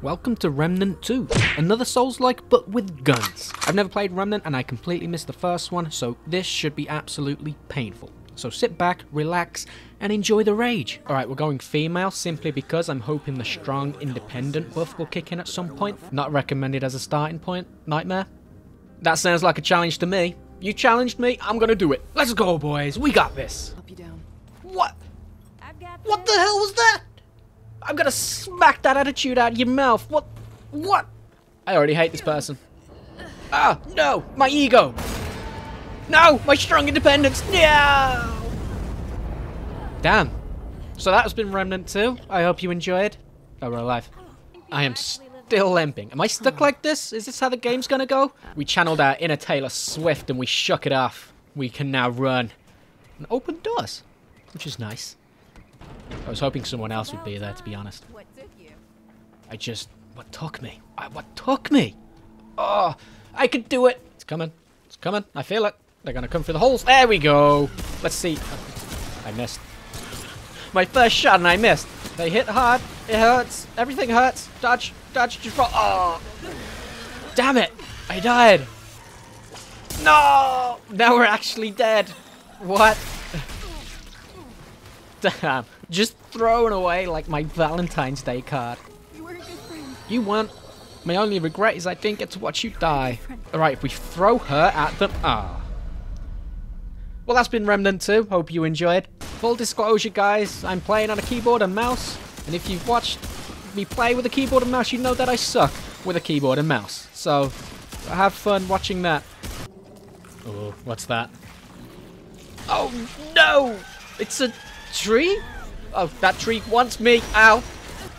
Welcome to Remnant 2, another Souls-like but with guns. I've never played Remnant and I completely missed the first one, so this should be absolutely painful. So sit back, relax, and enjoy the rage. Alright, we're going female simply because I'm hoping the strong, independent buff will kick in at some point. Not recommended as a starting point. Nightmare? That sounds like a challenge to me. You challenged me, I'm gonna do it. Let's go, boys. We got this. Help you down. What? What the hell was that? I'm gonna smack that attitude out of your mouth. What? What? I already hate this person. Ah, no! My ego! No! My strong independence! No! Damn. So that has been Remnant 2. I hope you enjoyed. Oh, we're alive. I am still limping. Am I stuck like this? Is this how the game's gonna go? We channeled our inner Taylor Swift and we shook it off. We can now run. And open doors. Which is nice. I was hoping someone else would be there, to be honest. What took you? I just... What took me? I, what took me? Oh, I could do it. It's coming. It's coming. I feel it. They're going to come through the holes. There we go. Let's see. I missed. My first shot and I missed. They hit hard. It hurts. Everything hurts. Dodge. Dodge. Just roll. Oh. Damn it. I died. No. Now we're actually dead. What? Damn. Just throwing away like my Valentine's Day card. You were a good friend. You weren't. My only regret is I didn't get to watch you die. Alright, if we throw her at them. Ah. Well, that's been Remnant 2. Hope you enjoyed. Full disclosure, guys, I'm playing on a keyboard and mouse. And if you've watched me play with a keyboard and mouse, you know that I suck with a keyboard and mouse. So, have fun watching that. Oh, what's that? Oh, no! It's a tree? Oh, that tree wants me. Ow.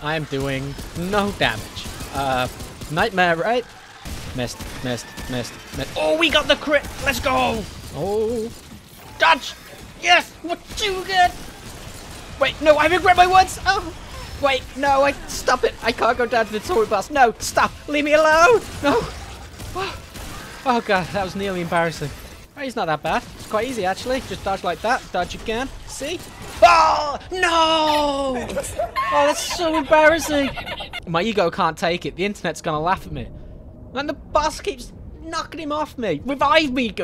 I am doing no damage. Uh, nightmare, right? Missed, missed, missed, missed. Oh, we got the crit. Let's go. Oh. Dodge. Yes. What you get? Wait, no, I regret my words. Oh. Wait, no, I stop it. I can't go down to the tour bus. No, stop. Leave me alone. No. Oh god, that was nearly embarrassing. Oh, he's not that bad. It's quite easy actually. Just dodge like that. Dodge again. See? Oh no! Oh, that's so embarrassing. My ego can't take it. The internet's gonna laugh at me. And the boss keeps knocking him off me. Revive me.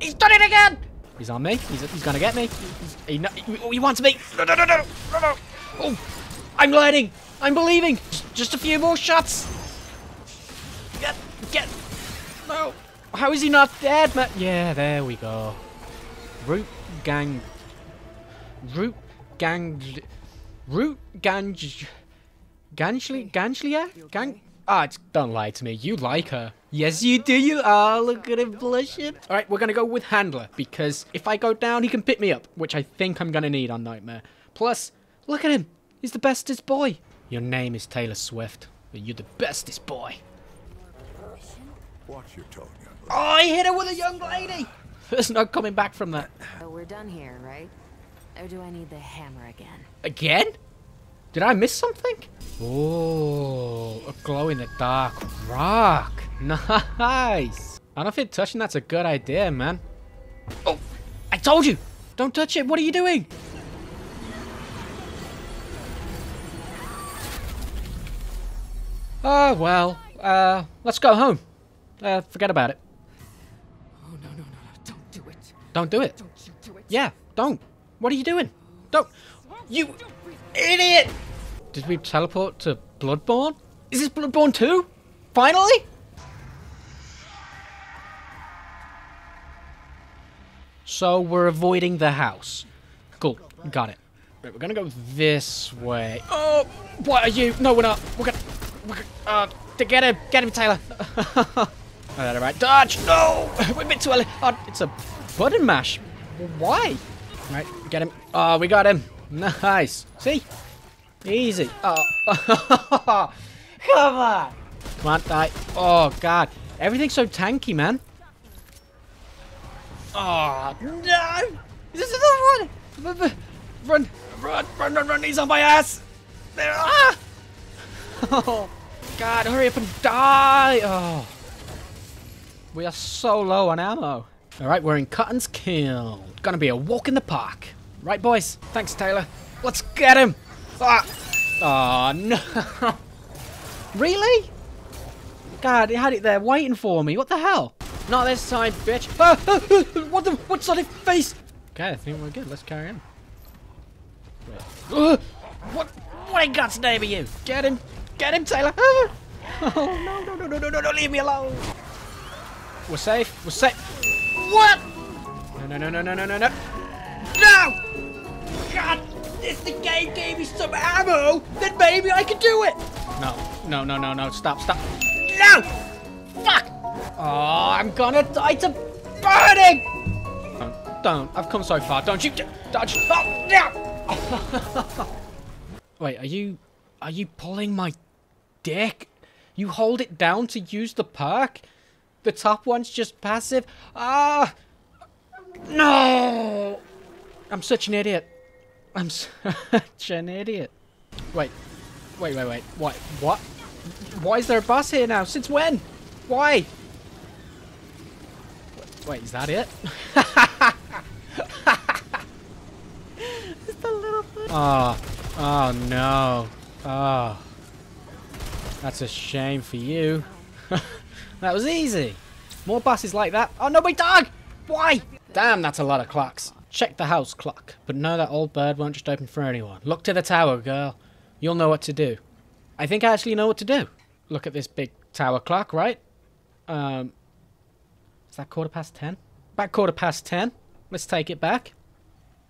He's done it again. He's on me. He's, he's gonna get me. He, he, oh, he wants me. No, no, no, no, no, no. Oh, I'm learning. I'm believing. Just, just a few more shots. Get, get. No. How is he not dead, man? Yeah, there we go. Root gang. Root gang. Root gang. Ganjli? Ganjlia? Gang. Ah, it's- don't lie to me. You like her. Yes, you do. You are. Look at him blushing. All right, we're gonna go with handler because if I go down, he can pick me up, which I think I'm gonna need on nightmare. Plus, look at him. He's the bestest boy. Your name is Taylor Swift, but you're the bestest boy. Watch your tone, young lady. Oh, I hit her with a young lady. There's no coming back from that. So we're done here, right? Or do I need the hammer again? Again? Did I miss something? Oh, a glow in the dark rock. Nice. I don't think touching that's a good idea, man. Oh, I told you. Don't touch it. What are you doing? Oh, well, uh, let's go home. Uh, forget about it. Don't do it. Don't do it. Yeah, don't. What are you doing? Don't. You idiot! Did we teleport to Bloodborne? Is this Bloodborne 2? Finally? So we're avoiding the house. Cool, got it. Right, we're gonna go this way. Oh, what are you? No, we're not. We're gonna. We're gonna uh, to get him. Get him, Taylor. alright, alright. Dodge! No! We're a bit too early. Oh, it's a button mash. Why? Right, get him. Oh, we got him. Nice. See? Easy. Oh. Come on. Come on, die. Oh, God. Everything's so tanky, man. Oh, no. This is the one. Run, run, run, run, run. He's on my ass. There. Ah. Oh, God. Hurry up and die. Oh. We are so low on ammo. All right, we're in Cotton's Kiln. Gonna be a walk in the park. Right, boys? Thanks, Taylor. Let's get him. Ah. Oh, no. really? God, it had it there waiting for me. What the hell? Not this time, bitch. Ah, ah, ah, what the? What's on his face? Okay, I think we're good. Let's carry on. Uh, what? What in God's name are you? Get him! Get him, Taylor! Oh, no, no, no, no, no, no, no, leave me alone! We're safe. We're safe. What? No, no, no, no, no, no, no, no. No! God, if the game gave me some ammo, then maybe I could do it. No, no, no, no, no. Stop, stop. No! Fuck! Oh, I'm gonna die to burning! Don't, don't. I've come so far. Don't you dodge. Oh, no! Wait, are you, are you pulling my dick? You hold it down to use the perk? The top one's just passive? Ah! No! I'm such an idiot. I'm such an idiot. Wait. Wait, wait, wait. What? What? Why is there a boss here now? Since when? Why? Wait, is that it? Just a little. Oh. Oh, no. Oh. That's a shame for you. that was easy. More bosses like that. Oh, no, my dog! Why? Damn, that's a lot of clocks. Check the house clock, but no, that old bird won't just open for anyone. Look to the tower, girl. You'll know what to do. I think I actually know what to do. Look at this big tower clock, right? Um, is that quarter past ten? About quarter past ten. Let's take it back.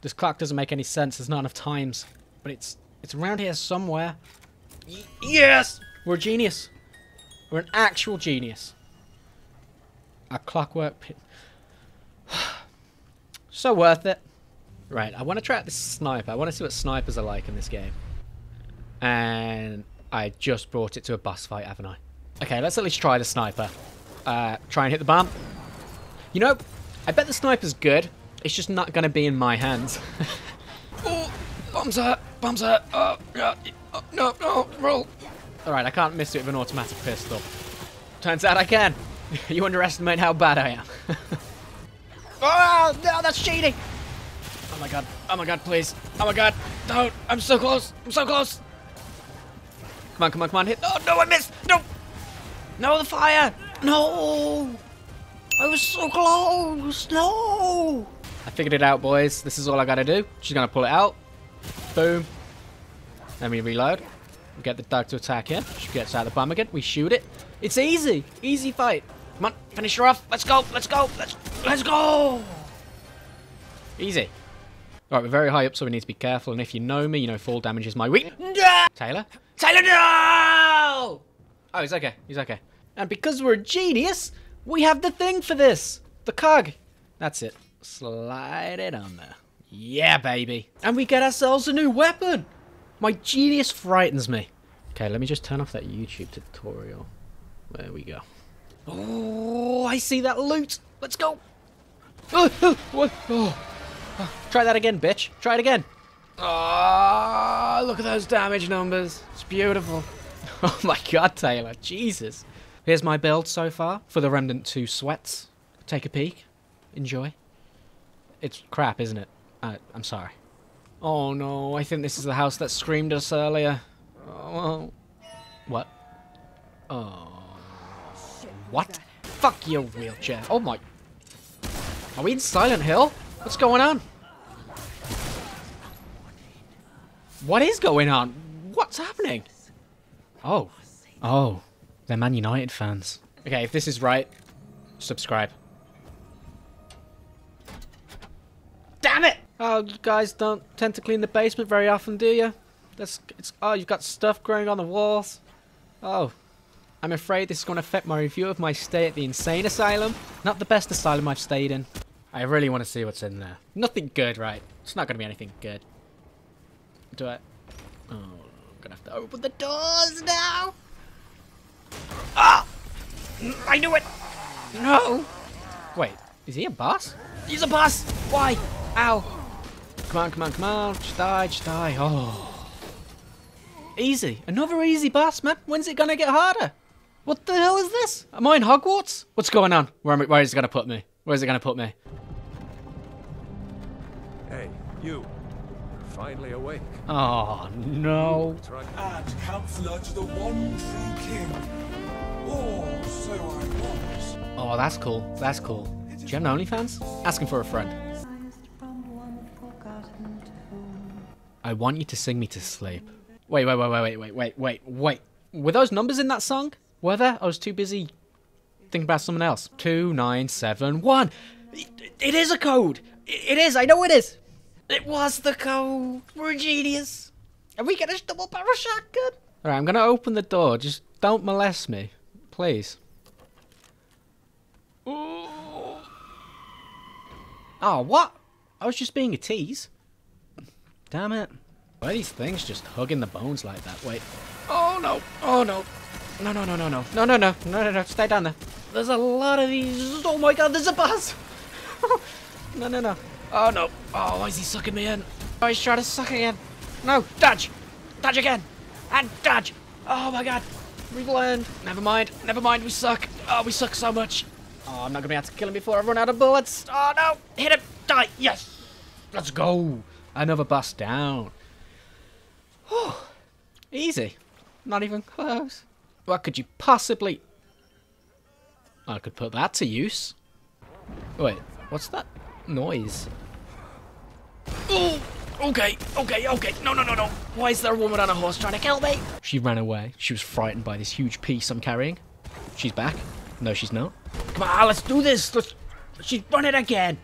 This clock doesn't make any sense. There's not enough times. But it's it's around here somewhere. Y yes! We're a genius. We're an actual genius. A clockwork pin. so worth it. Right, I want to try out this sniper. I want to see what snipers are like in this game. And I just brought it to a boss fight, haven't I? Okay, let's at least try the sniper. Uh, try and hit the bomb. You know, I bet the sniper's good. It's just not going to be in my hands. oh, bombs hurt, bombs hurt. Oh, yeah, oh, no, no, roll. Alright, I can't miss it with an automatic pistol. Turns out I can. you underestimate how bad I am. oh, no, that's cheating. Oh my god, oh my god, please. Oh my god, don't. I'm so close, I'm so close. Come on, come on, come on, hit. Oh, no, I missed. No. No, the fire. No. I was so close. No. I figured it out, boys. This is all I got to do. She's to pull it out. Boom. Let me reload. We get the dog to attack him. She gets out of the bomb again. We shoot it. It's easy. Easy fight. Come on, finish her off. Let's go. Let's go. Let's let's go. Easy. Alright, we're very high up, so we need to be careful. And if you know me, you know fall damage is my weak. Taylor? Taylor, no! Oh, he's okay. He's okay. And because we're a genius, we have the thing for this. The cog. That's it. Slide it on there. Yeah, baby. And we get ourselves a new weapon. My genius frightens me. Okay, let me just turn off that YouTube tutorial. There we go. Oh, I see that loot. Let's go. Oh, oh, oh. Try that again, bitch. Try it again. Oh, look at those damage numbers. It's beautiful. Oh my god, Taylor. Jesus. Here's my build so far for the Remnant 2 sweats. Take a peek. Enjoy. It's crap, isn't it? Uh, I'm sorry. Oh no, I think this is the house that screamed us earlier. Oh, what? Oh. What? Fuck your wheelchair. Oh my. Are we in Silent Hill? What's going on? What is going on? What's happening? Oh. Oh. They're Man United fans. Okay, if this is right, subscribe. Oh, you guys don't tend to clean the basement very often, do you? That's, it's, oh, you've got stuff growing on the walls. Oh. I'm afraid this is going to affect my review of my stay at the insane asylum. Not the best asylum I've stayed in. I really want to see what's in there. Nothing good, right? It's not going to be anything good. Do I? Oh, I'm going to have to open the doors now. Ah! I knew it! No! Wait, is he a boss? He's a boss! Why? Ow! Come on, come on, come on. Just die, just die. Oh. Easy. Another easy boss, man. When's it gonna get harder? What the hell is this? Am I in Hogwarts? What's going on? Where, am I, where is it gonna put me? Where is it gonna put me? Hey, you. finally awake. Oh, no. And counselor to the one true king. Or so I was. Oh, that's cool. That's cool. Do you have an OnlyFans? Asking for a friend. I want you to sing me to sleep. Wait, wait, wait, wait, wait, wait, wait, wait, Were those numbers in that song? Were there? I was too busy thinking about someone else. Two, nine, seven, one. It, it is a code. It is. I know it is. It was the code. We're a genius. And we get a double barrel shotgun. All right, I'm gonna open the door. Just don't molest me, please. Ooh. Oh, what? I was just being a tease. Damn it. Why are these things just hugging the bones like that? Wait. Oh no. Oh no. No, no, no, no, no. No, no, no. No, no, no. Stay down there. There's a lot of these. Oh my god, there's a buzz. no, no, no. Oh no. Oh, why is he sucking me in? Oh, he's trying to suck again. No, dodge. Dodge again. And dodge. Oh my god. We've learned. Never mind. Never mind. We suck. Oh, we suck so much. Oh, I'm not gonna be able to kill him before I run out of bullets. Oh no! Hit him! Die! Yes! Let's go! Another bus down. Whew. Easy. Not even close. What could you possibly... I could put that to use. Wait, what's that noise? Oh! Okay, okay, okay. No, no, no, no. Why is there a woman on a horse trying to kill me? She ran away. She was frightened by this huge piece I'm carrying. She's back. No, she's not. Come on, let's do this. Let's. She's it again.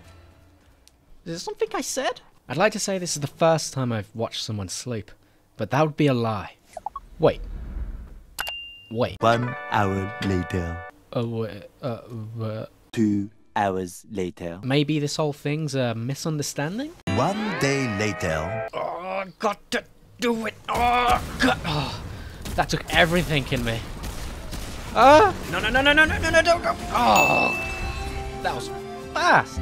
Is there something I said? I'd like to say this is the first time I've watched someone sleep, but that would be a lie. Wait. Wait. One hour later. Uh, wait, uh, uh, Two hours later. maybe this whole thing's a misunderstanding? One day later. Oh, got to do it. Oh, God. Oh, that took everything in me. Ah! No, no, no, no, no, no, no, no, don't go. Oh, that was fast.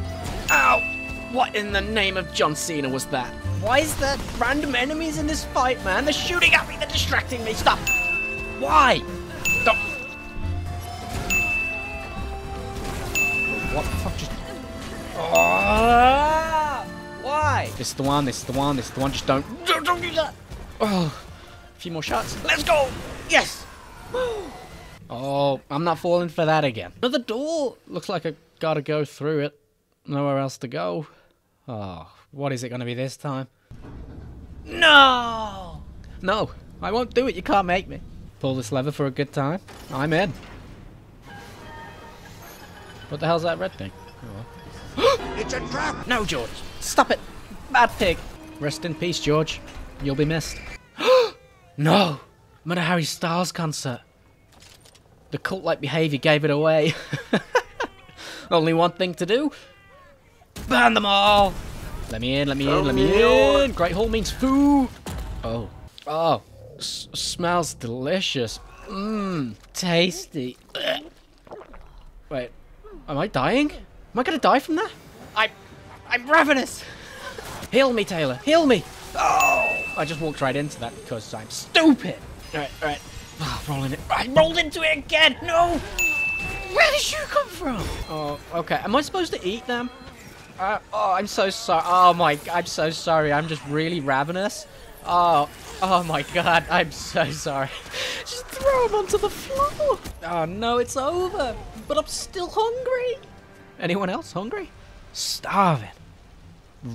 Ow! What in the name of John Cena was that? Why is there random enemies in this fight, man? They're shooting at me. They're distracting me. Stop. Why? Don't. What the fuck just? Oh, why? This is the one. This is the one. This is the one. Just don't. Don't, don't do that. Oh, a few more shots. Let's go. Yes. Oh, I'm not falling for that again. Another door. Looks like I gotta go through it. Nowhere else to go. Oh, what is it gonna be this time? No! No, I won't do it. You can't make me. Pull this lever for a good time. I'm in. What the hell's that red thing? It's a trap! No, George. Stop it. Bad pig. Rest in peace, George. You'll be missed. no! I'm at a Harry Styles concert. The cult-like behaviour gave it away. Only one thing to do. Ban them all! Let me in, let me in, let me in! Great Hall means food! Oh. Oh. S smells delicious. Mmm. Tasty. Ugh. Wait. Am I dying? Am I gonna die from that? I, I'm ravenous. Heal me, Taylor. Heal me. Oh! I just walked right into that because I'm stupid. All right, all right. Oh, ah, rolling it. I rolled into it again. No. Where did you come from? Oh, okay. Am I supposed to eat them? Uh, oh, I'm so sorry. Oh my, I'm so sorry. I'm just really ravenous. Oh, oh my god. I'm so sorry. Just throw him onto the floor. Oh no, it's over. But I'm still hungry. Anyone else hungry? Starving.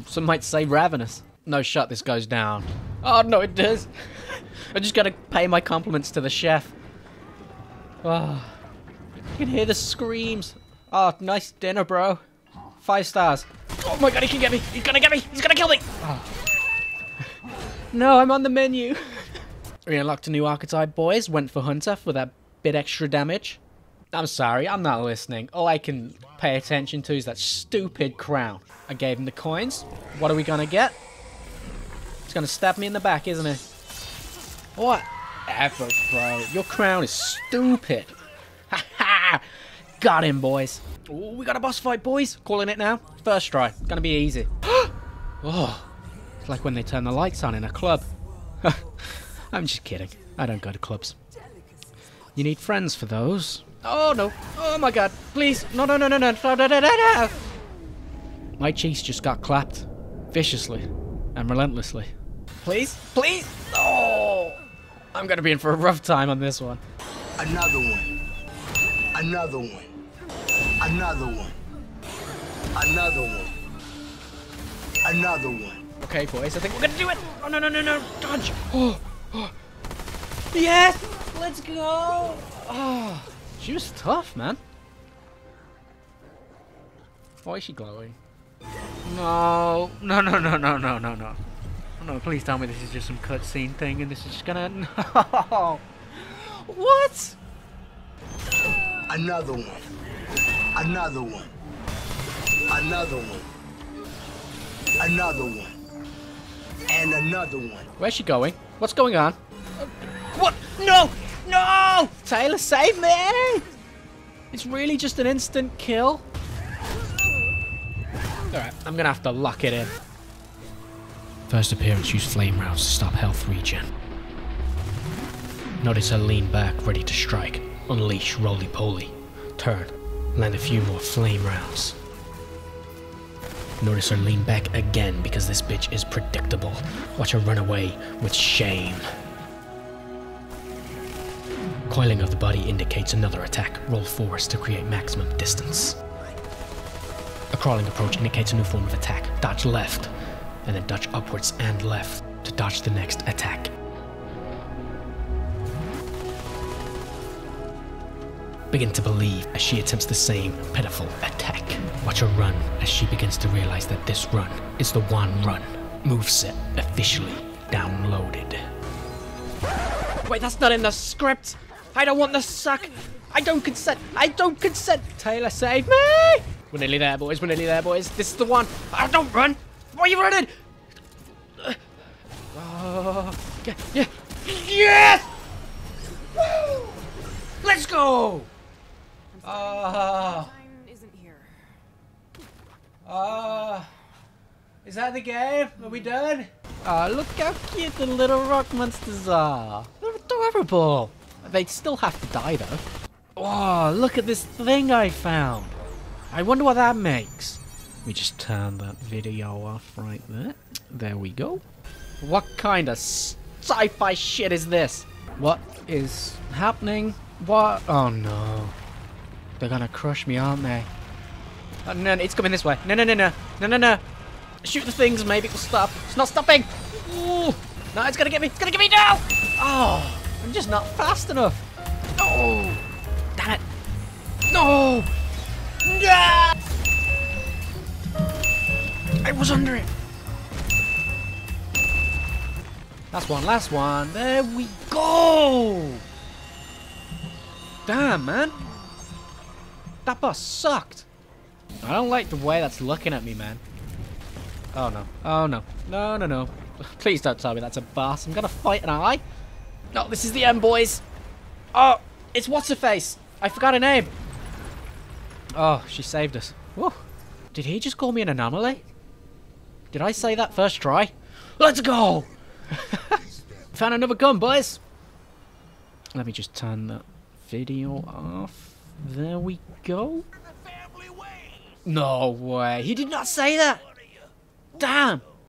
Some might say ravenous. No shut, this goes down. Oh no, it does. I just gotta pay my compliments to the chef. Oh, you can hear the screams. Oh, nice dinner, bro. Five stars. Oh my god, he can get me. He's gonna get me. He's gonna kill me. Oh. No, I'm on the menu. we unlocked a new archetype, boys. Went for Hunter for that bit extra damage. I'm sorry, I'm not listening. All I can pay attention to is that stupid crown. I gave him the coins. What are we gonna get? He's gonna stab me in the back, isn't he? What? Effort, bro. Your crown is stupid. Ha ha! Got him, boys. Ooh, we got a boss fight, boys. Calling it now. First try. Gonna be easy. oh, it's like when they turn the lights on in a club. I'm just kidding. I don't go to clubs. You need friends for those. Oh, no. Oh, my God. Please. No, no, no, no, no. no, no, no, no. My cheeks just got clapped. Viciously. And relentlessly. Please? Please? Oh! I'm gonna be in for a rough time on this one. Another one. Another one. Another one. Another one. Another one. Okay, boys, I think we're gonna do it! Oh, no, no, no, no! Dodge! Oh, oh. Yes! Let's go! Oh, she was tough, man. Why is she glowing? No, no, no, no, no, no, no, no. Oh, no, please tell me this is just some cutscene thing and this is just gonna... No! What? Another one. Another one. Another one. Another one. And another one. Where's she going? What's going on? What? No! No! Taylor, save me! It's really just an instant kill. Alright, I'm gonna have to lock it in. First appearance, use flame rounds to stop health regen. Notice her lean back, ready to strike. Unleash roly poly. Turn. Land a few more flame rounds. Notice her lean back again because this bitch is predictable. Watch her run away with shame. Coiling of the body indicates another attack. Roll forwards to create maximum distance. A crawling approach indicates a new form of attack. Dodge left, and then dodge upwards and left to dodge the next attack. Begin to believe as she attempts the same pitiful attack. Watch her run as she begins to realize that this run is the one run. Moveset officially downloaded. Wait, that's not in the script! I don't want the suck! I don't consent! I don't consent! Taylor, save me! We're nearly there, boys. We're nearly there, boys. This is the one. Oh, don't run! Why are you running? Oh, yeah, yeah. Yes! Woo! Let's go! Ah, ah. Is that the game? Are we done? Ah, look how cute the little rock monsters are. They're adorable. They still have to die, though. Oh, look at this thing I found. I wonder what that makes. Me just turn that video off right there. There we go. What kind of sci-fi shit is this? What is happening? What? Oh no. They're gonna crush me, aren't they? Oh, no, it's coming this way. No, no, no, no. No, no, no. Shoot the things, maybe it will stop. It's not stopping. Ooh. No, it's gonna get me. It's gonna get me now. Oh, I'm just not fast enough. Oh, damn it. No. Yeah. I was under it. Last one, last one. There we go. Damn, man. That boss sucked. I don't like the way that's looking at me, man. Oh no. Oh no. No, no, no. Please don't tell me that's a boss. I'm gonna fight an eye. No, this is the end, boys. Oh, it's what's her face. I forgot her name. Oh, she saved us. Whoa. Did he just call me an anomaly? Did I say that first try? Let's go! Found another gun, boys. Let me just turn that video off. There we go. No way. He did not say that. Damn.